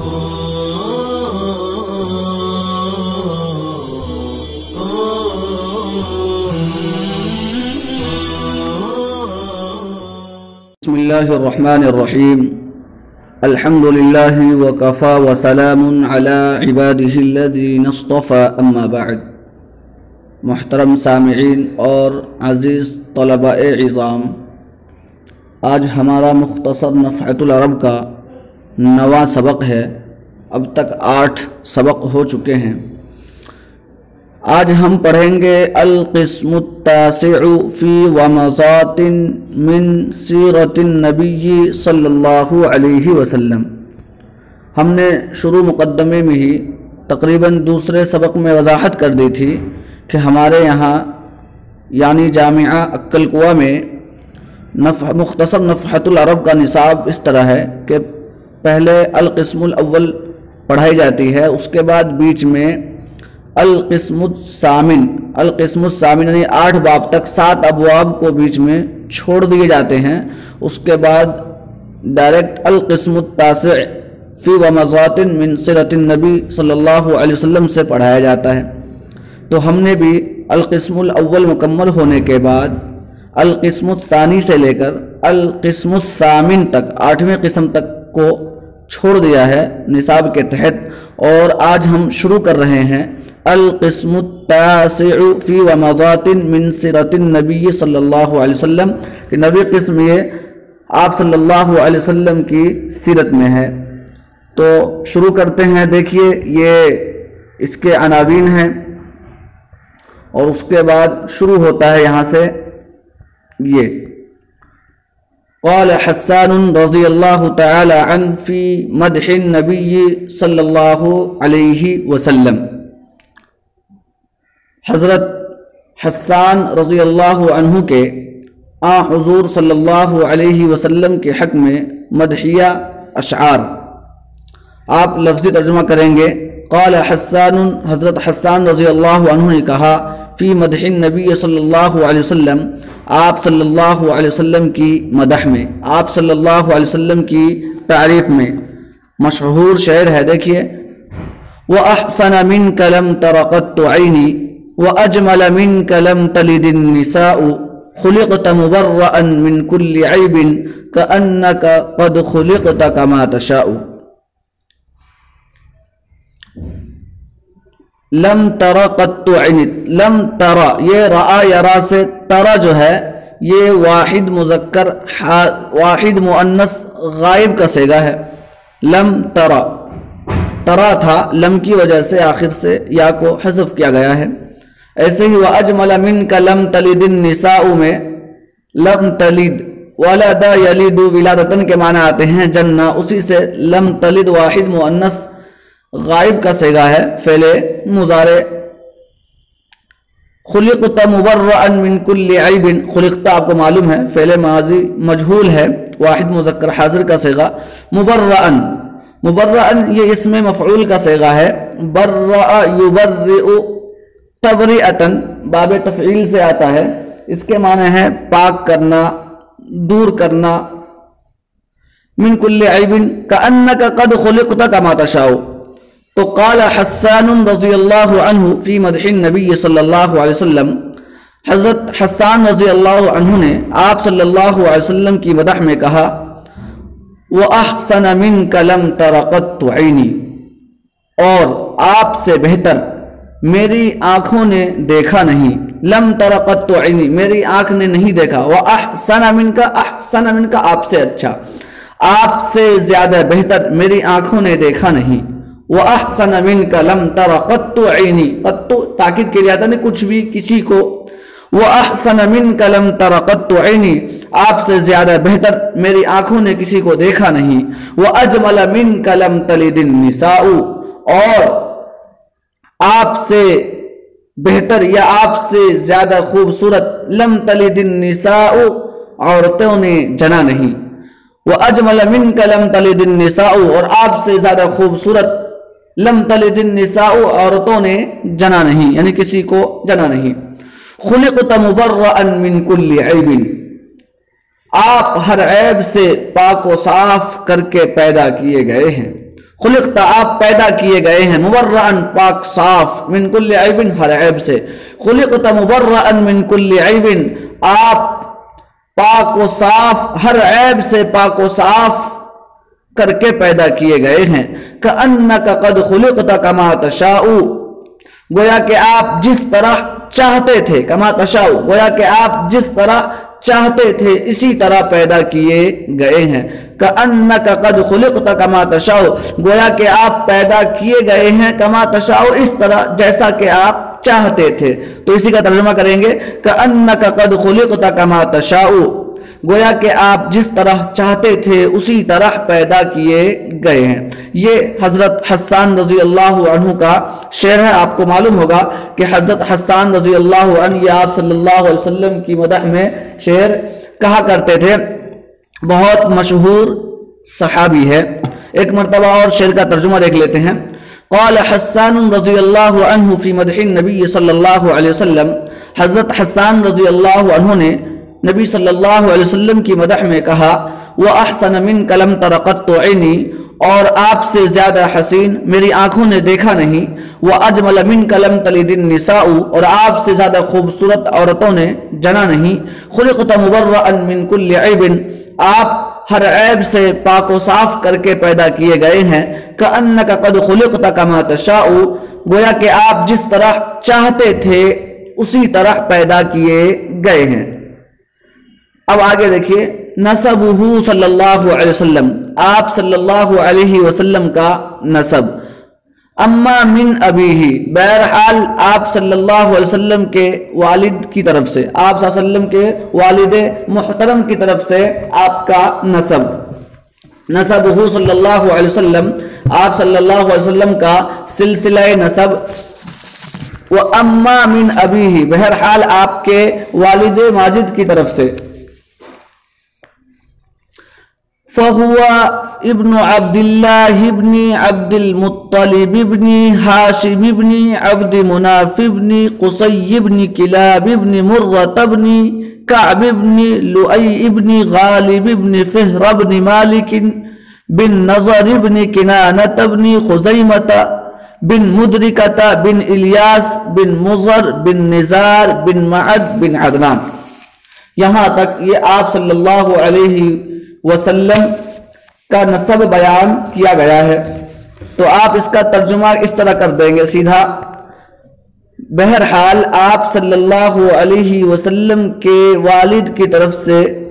بسم الله الرحمن الرحيم الحمد لله وكفى وسلام على عباده الذين اصطفى أما بعد محترم سامعین اور عزیز طلباء عظام آج ہمارا مختصر نفعت العرب کا نواں سبق ہے۔ اب تک آٹھ سبق ہو چکے ہیں۔ آج ہم پڑھیں گے القسم التاسع فی ومضات من سیرت النبی صلی اللہ علیہ وسلم۔ ہم نے شروع مقدمے میں ہی تقریباً دوسرے سبق میں وضاحت کر دی تھی کہ ہمارے یہاں یعنی جامعہ عقل میں نفع مختصر نفحت العرب کا نصاب اس طرح ہے کہ پہلے القسم الاول پڑھائی جاتی ہے، اس کے بعد بیچ میں القسم الثامن القسم الثامن یعنی آٹھ باب تک سات ابواب کو بیچ میں چھوڑ دیے جاتے ہیں۔ اس کے بعد ڈائریکٹ القسم التاسع فی ومضات من سیرت النبی صلی اللہ علیہ وسلم سے پڑھایا جاتا ہے۔ تو ہم نے بھی القسم الاول مکمل ہونے کے بعد القسم الثانی سے لے کر القسم الثامن تک، آٹھویں قسم تک کو چھوڑ دیا ہے نصاب کے تحت اور آج ہم شروع کر رہے ہیں القسم التاسع فی ومضات من سیرت النبی صلی اللہ علیہ وسلم، کہ نبی قسم یہ آپ صلی اللہ علیہ وسلم کی سیرت میں ہے۔ تو شروع کرتے ہیں، دیکھیے یہ اس کے عناوین ہیں اور اس کے بعد شروع ہوتا ہے یہاں سے یہ۔ قال حسان رضی اللہ تعالی عنہ فی مدح النبی صلی اللہ علیہ وسلم۔ حضرت حسان رضی اللہ عنہ کے آ حضور صلی اللہ علیہ وسلم کے حق میں مدحیہ اشعار۔ آپ لفظی ترجمہ کریں گے۔ قال حسان، حضرت حسان رضی اللہ عنہ نے کہا فی مدح النبی صلی اللہ علیہ وسلم، آپ صلی اللہ علیہ وسلم کی مدح میں، آپ صلی اللہ علیہ وسلم کی تعریف میں۔ مشہور شعر ہے، دیکھیے۔ وَأَحْسَنَ مِنْكَ لَمْ تَرَقَتُ عَيْنِي وَأَجْمَلَ مِنْكَ لَمْ تَلِدِ النِّسَاءُ، خُلِقْتَ مُبَرَّأً مِنْ كُلِّ عَيْبٍ كَأَنَّكَ قَدْ خُلِقْتَ كَمَا تَشَاءُ. لم ترا قط عینت لم ترا یہ رآ یرا سے ترا جو ہے، یہ واحد مذکر واحد مؤنث غائب کا سیگا ہے۔ لم ترا ترا تھا، لم کی وجہ سے آخر سے یا کو حذف کیا گیا ہے۔ ایسے ہی وَأَجْمَلَ مِنْكَ لَمْ تَلِدِ النِّسَاءُ میں، لم تلد ولد یلد ولادتن کے معنی آتے ہیں جنہ اسی سے لم تلد واحد مؤنث غائب کا سیگا ہے، فعل مزارع خلقت مبرعا من کل عیب خلقت آپ کو معلوم ہے، فعل ماضی مجہول ہے، واحد، مذکر، حاضر کا سیگا۔ مبرعا۔ مبرعا یہ اسم مفعول کا سیگا ہے۔ برع یبرع تبرئتا باب تفعیل سے آتا ہے۔ اس کے معنی ہے پاک کرنا، دور کرنا۔ من کل عیب کأنک قد خلقت کما تشاؤ تو قال حسان رضی اللہ عنہ فی مدح النبی صلی اللہ علیہ وسلم، حضرت حسان رضی اللہ عنہ نے آپ صلی اللہ علیہ وسلم کی مدح میں کہا، وَأَحْسَنَ مِنْكَ لَمْ تَرَقَتْ عَيْنِي۔ اور آپ سے بہتر، میری آنکھوں نے دیکھا نہیں۔ لم ترقت عینی میری آنکھ نے نہیں دیکھا۔ وَأَحْسَنَ مِنْكَ، أَحْسَنَ مِنْكَ آپ سے اچھا۔ آپ سے زیادہ بہتر، میری آنکھوں نے دیکھا نہیں۔ وَأَحْسَنَ مِنْكَ لَمْ تَرَ قَتُّ عَيْنِي قَتُّ تاکید کے لیے آتا نہیں کچھ بھی کسی کو۔ وَأَحْسَنَ مِنْكَ لَمْ تَرَ قَتُّ عَيْنِي آپ سے زیادہ بہتر میری آنکھوں نے کسی کو دیکھا نہیں۔ وَأَجْمَلَ مِنْكَ لَمْ تَلِدِ النِّسَاءُ اور آپ سے بہتر یا آپ سے زیادہ خوبصورت لم تلد النساء عورتوں نے جنا نہیں۔ وَأَجْمَلَ مِنْكَ لَمْ تَلِدِ النِّسَاءُ اور آپ سے زیادہ خوبصورت لم تلد النساء، عورتوں نے جنا نہیں یعنی کسی کو جنا نہیں۔ خلقت مبرعا من کل عیب۔ آپ ہر عیب سے پاک و صاف کر کے پیدا کیے گئے ہیں۔ خلقت آپ پیدا کیے گئے ہیں مبرعن پاک صاف من کل عیب ہر عیب سے۔ خلقت مبرعن من کل عیب۔ آپ پاک و صاف، ہر عیب سے پاک و صاف کر کے پیدا کیے گئے ہیں۔ کَأَنَّكَ قَدْ خُلِقْتَ كَمَا تَشَاءُ۔ گویا کہ آپ جس طرح چاہتے تھے، کما تشاؤ گویا کہ آپ جس طرح چاہتے تھے، اسی طرح پیدا کیے گئے ہیں۔ کَأَنَّكَ قَدْ خُلِقْتَ كَمَا تَشَاؤ گویا کہ آپ پیدا کیے گئے ہیں، کما تشاؤ اس طرح جیسا کہ آپ چاہتے تھے۔ تو اسی کا ترجمہ کریں گے۔ کَأَنَّكَ قَدْ خُلِقْتَ كَمَا تَشَاؤ گویا کہ آپ جس طرح چاہتے تھے اسی طرح پیدا کیے گئے ہیں۔ یہ حضرت حسان رضی اللہ عنہ کا شعر ہے۔ آپ کو معلوم ہوگا کہ حضرت حسان رضی اللہ عنہ یہ آپ صلی اللہ علیہ وسلم کی مدح میں شعر کہا کرتے تھے۔ بہت مشہور صحابی ہے۔ ایک مرتبہ اور شعر کا ترجمہ دیکھ لیتے ہیں۔ قال حسان رضی اللہ عنہ فی مدح النبی صلی اللہ علیہ وسلم۔ حضرت حسان رضی اللہ عنہ نے نبی صلی اللہ علیہ وسلم کی مدح میں کہا، وہ احسن من کلم ترقت عینی، اور آپ سے زیادہ حسین میری آنکھوں نے دیکھا نہیں۔ وہ اجمل من کلم تلید النساء، اور آپ سے زیادہ خوبصورت عورتوں نے جنا نہیں۔ خلقت مبرعا من کل عیب، آپ ہر عیب سے پاک و صاف کر کے پیدا کیے گئے ہیں۔ کَأَنَّكَ قَدْ خُلِقْتَ كَمَا تَشَاءُ، گویا کہ آپ جس طرح چاہتے تھے، اسی طرح پیدا کیے گئے ہیں۔ اب آگے دیکھیے نصبہ صلی اللہ علیہ وسلم، آپ صلی اللہ علیہ وسلم کا نصب اما من ابیہی بہرحال آپ صلی اللہ علیہ وسلم کے والد کی طرف سے، آپ صلی اللہ علیہ وسلم کے والد محترم کی طرف سے آپ کا نصب نصبہ صلی اللہ علیہ وسلم، آپ صلی اللہ علیہ وسلم کا سلسلہ نصب وہ اما من بہرحال آپ کے والد ماجد کی طرف سے۔ فهو ابن عبد الله بن عبد المطلب بن هاشم بن عبد مناف بن قصي بن كلاب بن مرة بن كعب بن لؤي بن غالب بن فهر بن مالك بن نظر بن كنانة بن خزيمة بن مدركة بن إلياس بن مزر بن نزار بن معد بن عدنان۔ یہاں تک یہ آپ صلی اللہ علیہ وسلم کا نصب بیان کیا گیا ہے۔ تو آپ اس کا ترجمہ اس طرح کر دیں گے، سیدھا۔ بہرحال آپ صلی اللہ علیہ وسلم کے والد کی طرف سے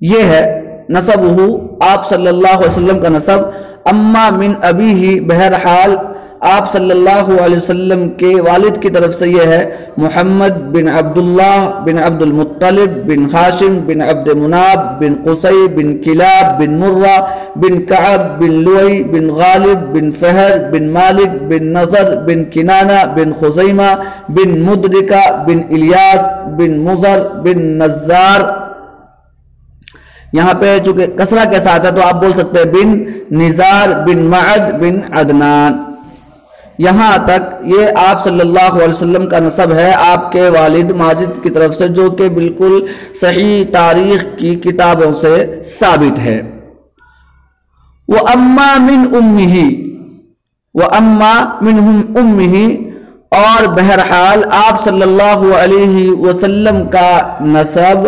یہ ہے نصب ہو آپ صلی اللہ علیہ وسلم کا نصب۔ اما من ابی ہی بہرحال آپ صلی اللہ علیہ وسلم کے والد کی طرف سے یہ ہے، محمد بن عبداللہ بن عبد المطلب بن خاشم بن عبد مناب بن قصی بن کلاب بن مرہ بن کعب بن لوئی بن غالب بن فہر بن مالک بن نظر بن کنانہ بن خزیمہ بن مدرکہ بن الیاس بن مزر بن نزار۔ یہاں پہ چونکہ کسرہ کے ساتھ ہے تو آپ بول سکتے ہیں بن نزار بن معد بن عدنان۔ یہاں تک یہ آپ صلی اللہ علیہ وسلم کا نصب ہے، آپ کے والد ماجد کی طرف سے، جو کہ بالکل صحیح تاریخ کی کتابوں سے ثابت ہے۔ وہ اما من امہی، وہ اما من امہی، اور بہرحال آپ صلی اللہ علیہ وسلم کا نصب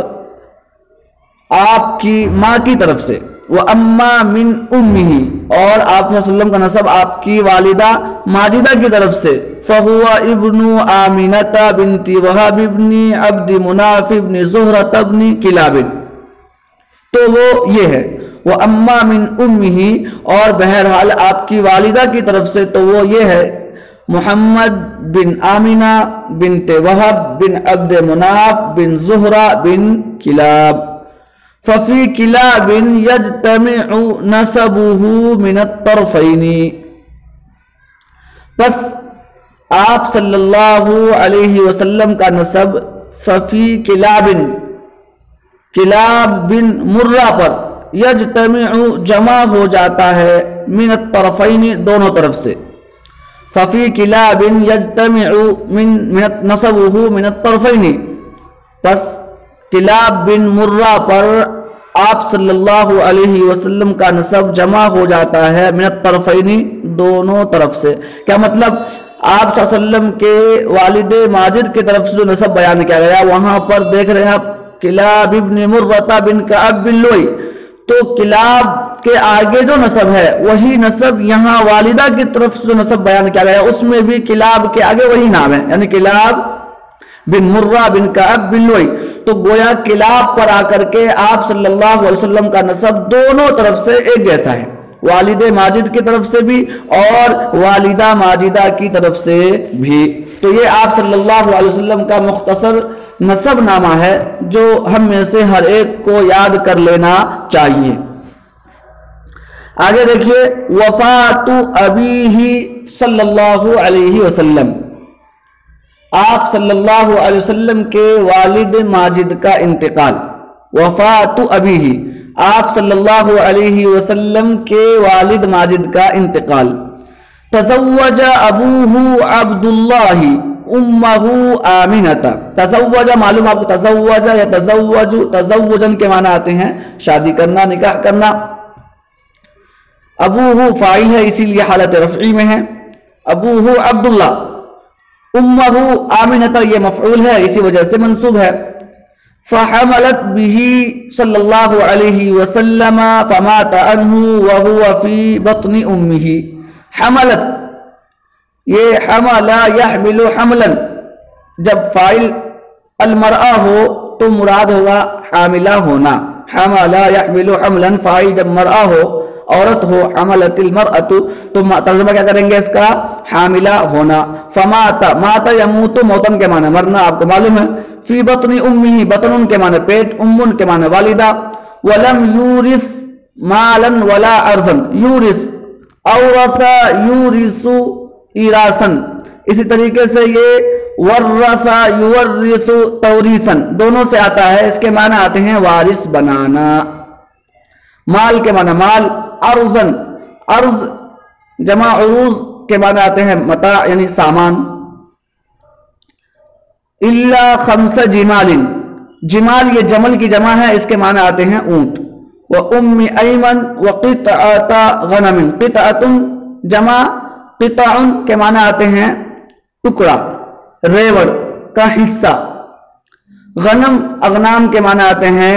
آپ کی ماں کی طرف سے۔ وہ اما من امہی اور آپ صلی اللہ علیہ وسلم کا نصب آپ کی والدہ ماجدہ کی طرف سے۔ فہو ابن آمینتا بنتی وحاب ابن عبد مناف ابن زہرت ابن کلاب۔ تو وہ یہ ہے، وہ اما من امہی اور بہرحال آپ کی والدہ کی طرف سے تو وہ یہ ہے، محمد بن آمینہ بنت وحب بن عبد مناف بن زہرہ بن کلاب۔ ففی کلاب یجتمع نسبه من الطرفین۔ پس آپ صلی اللہ علیہ وسلم کا نسب ففی کلاب کلاب بن مرہ پر یجتمع جمع ہو جاتا ہے من الطرفین دونوں طرف سے۔ ففی کلاب یجتمع من نسبه من الطرفین۔ پس کلاب بن مرہ پر آپ صلی اللہ علیہ وسلم کا نصب جمع ہو جاتا ہے من الطرفینی دونوں طرف سے۔ کیا مطلب؟ آپ صلی اللہ علیہ وسلم کے والد ماجد کی طرف سے جو نصب بیان کیا گیا، وہاں پر دیکھ رہے ہیں آپ کلاب ابن مرتا بن کعب بن لوئی۔ تو کلاب کے آگے جو نصب ہے، وہی نصب یہاں والدہ کی طرف سے جو نصب بیان کیا گیا۔ اس میں بھی کلاب کے آگے وہی نام ہے۔ یعنی کلاب بن مرہ بن کعب بن لوئی۔ تو گویا کلاب پر آ کر کے آپ صلی اللہ علیہ وسلم کا نصب دونوں طرف سے ایک جیسا ہے۔ والد ماجد کی طرف سے بھی اور والدہ ماجدہ کی طرف سے بھی۔ تو یہ آپ صلی اللہ علیہ وسلم کا مختصر نصب نامہ ہے جو ہم میں سے ہر ایک کو یاد کر لینا چاہیے۔ آگے دیکھیے، وفات ابی ہی صلی اللہ علیہ وسلم۔ آپ صلی اللہ علیہ وسلم کے والد ماجد کا انتقال، وفات ابی ہی، آپ صلی اللہ علیہ وسلم کے والد ماجد کا انتقال۔ تزوج ابوہ عبداللہ امہو آمینتا تزوج، معلوم آپ کو تزوج یا تزوج، تزوجن کے معنی آتے ہیں، شادی کرنا، نکاح کرنا۔ ابوہ فائل ہے، اسی لیے حالت رفعی میں ہے۔ ابوہ عبداللہ۔ امہو آمینتا یہ مفعول ہے اسی وجہ سے منصوب ہے فحملت به صلی اللہ علیہ وسلم فمات عنہ وهو في بطن امه حملت یہ حملا یحمل حملا جب فائل المرأہ ہو تو مراد ہوگا حاملہ ہونا حملا یحمل حملا فائل جب مرأہ ہو عورت ہو حملت المرأة، تو ترجمہ کیا کریں گے اس کا؟ حاملہ ہونا۔ فماتا ماتا یموت، موتن کے معنی مرنا، آپ کو معلوم ہے۔ فی بطن امی بطن ان کے معنی پیٹ، امن کے معنی والدہ۔ ولم یورث مالا ولا ارزن یورث، اورث، یورث ایراسن اسی طریقے سے یہ ورث، یورث توریثن دونوں سے آتا ہے، اس کے معنی آتے ہیں وارث بنانا۔ مال کے معنی مال ارزن ارز جمع، عروض کے معنی آتے ہیں متا یعنی سامان۔ اللہ خمس جمال جمال یہ جمل کی جمع ہے، اس کے معنی آتے ہیں اونٹ۔ وہ ام ایمن و قطعتا غنم قطعتن جمع، قطع کے معنی آتے ہیں ٹکڑا، ریوڑ کا حصہ۔ غنم، اغنام کے معنی آتے ہیں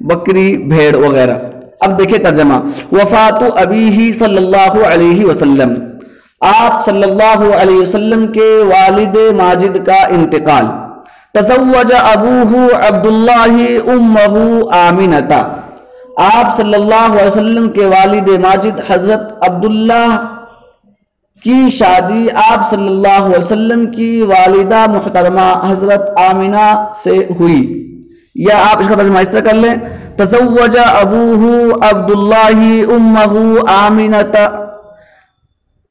بکری، بھیڑ وغیرہ۔ اب دیکھیں ترجمہ، وفات ابی ہی صلی اللہ علیہ وسلم۔ آپ صلی اللہ علیہ وسلم کے والد ماجد کا انتقال۔ تزوج ابوہ عبداللہ امہ آمینتا آپ صلی اللہ علیہ وسلم کے والد ماجد حضرت عبداللہ کی شادی آپ صلی اللہ علیہ وسلم کی والدہ محترمہ حضرت آمینہ سے ہوئی۔ یا آپ اس کا ترجمہ اس طرح کر لیں۔ تزوج ابوہ عبداللہ امہ آمینتا۔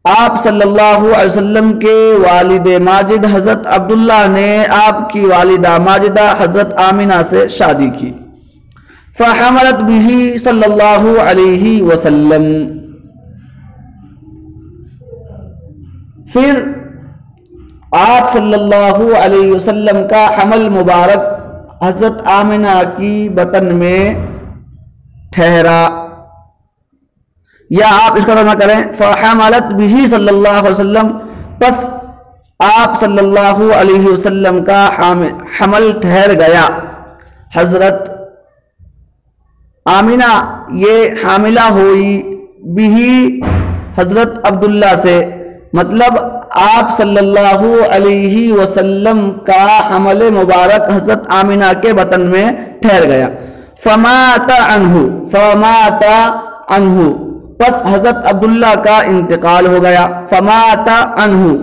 آپ صلی اللہ علیہ وسلم کے والد ماجد حضرت عبداللہ نے آپ کی والدہ ماجدہ حضرت آمینہ سے شادی کی۔ فحملت بھی صلی اللہ علیہ وسلم۔ پھر آپ صلی اللہ علیہ وسلم کا حمل مبارک حضرت آمینہ کی بطن میں ٹھہرا۔ یا آپ اس کا ترجمہ کریں، فحملت بھی صلی اللہ علیہ وسلم، پس آپ صلی اللہ علیہ وسلم کا حمل ٹھہر گیا۔ حضرت آمینہ یہ حاملہ ہوئی بھی حضرت عبداللہ سے۔ مطلب آپ صلی اللہ علیہ وسلم کا حمل مبارک حضرت آمینہ کے بطن میں ٹھہر گیا۔ فمات عنہ فمات عنہ۔ پس حضرت عبداللہ کا انتقال ہو گیا۔ فمات عنہ۔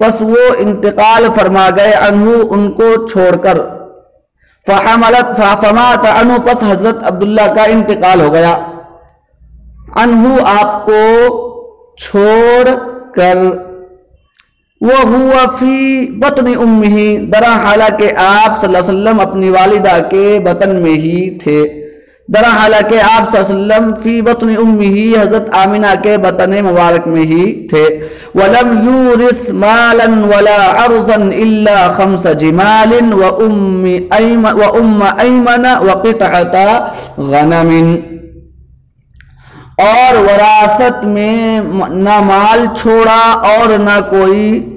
پس وہ انتقال فرما گئے عنہ، ان کو چھوڑ کر۔ فحملت، فمات عنہ، پس حضرت عبداللہ کا انتقال ہو گیا۔ عنہ آپ کو چھوڑ کر۔ وہ فی بطن امہ درا حالہ کہ آپ صلی اللہ علیہ وسلم اپنی والدہ کے بطن میں ہی تھے۔ درا، حالانکہ آپ صلی اللہ علیہ وسلم فی بطن امی ہی حضرت آمینہ کے بطن مبارک میں ہی تھے۔ وَلَمْ يُورِثْ مَالًا وَلَا عَرْضًا إِلَّا خَمْسَ جِمَالٍ وَأُمَّ أَيْمَنَ وَقِطْعَةَ غَنَمٍ۔ اور وراثت میں نہ مال چھوڑا اور نہ کوئی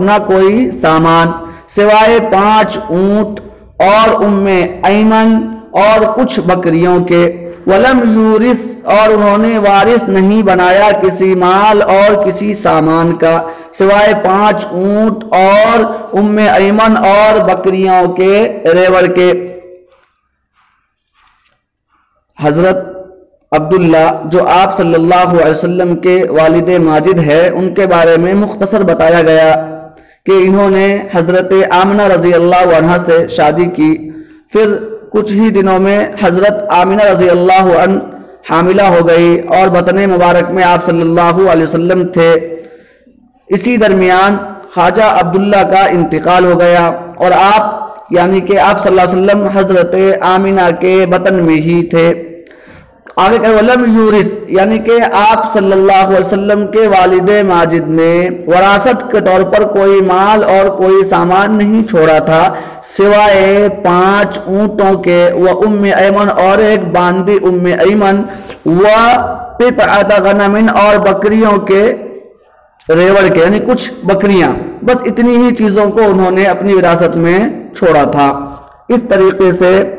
نہ کوئی سامان، سوائے پانچ اونٹ اور ام ایمن اور کچھ بکریوں کے۔ ولم یورس اور انہوں نے وارث نہیں بنایا کسی مال اور کسی سامان کا، سوائے پانچ اونٹ اور ام ایمن اور بکریوں کے ریور کے۔ حضرت عبداللہ، جو آپ صلی اللہ علیہ وسلم کے والد ماجد ہے، ان کے بارے میں مختصر بتایا گیا کہ انہوں نے حضرت آمنہ رضی اللہ عنہ سے شادی کی۔ پھر کچھ ہی دنوں میں حضرت آمنہ رضی اللہ عنہ حاملہ ہو گئی اور بطن مبارک میں آپ صلی اللہ علیہ وسلم تھے۔ اسی درمیان خواجہ عبداللہ کا انتقال ہو گیا اور آپ یعنی کہ آپ صلی اللہ علیہ وسلم حضرت آمنہ کے بطن میں ہی تھے۔ آگے کہ ولم یورس یعنی کہ آپ صلی اللہ علیہ وسلم کے والد ماجد نے وراثت کے طور پر کوئی مال اور کوئی سامان نہیں چھوڑا تھا، سوائے پانچ اونٹوں کے۔ وہ ام ایمن اور ایک باندی ام ایمن۔ و قطعت غنم اور بکریوں کے ریوڑ کے یعنی کچھ بکریاں۔ بس اتنی ہی چیزوں کو انہوں نے اپنی وراثت میں چھوڑا تھا۔ اس طریقے سے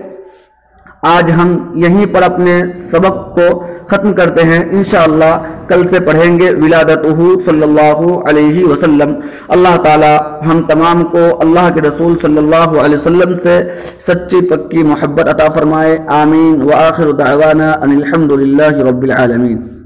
آج ہم یہیں پر اپنے سبق کو ختم کرتے ہیں۔ انشاءاللہ کل سے پڑھیں گے ولادتہ صلی اللہ علیہ وسلم۔ اللہ تعالی ہم تمام کو اللہ کے رسول صلی اللہ علیہ وسلم سے سچی پکی محبت عطا فرمائے۔ آمین۔ وآخر دعوانا ان الحمدللہ رب العالمین۔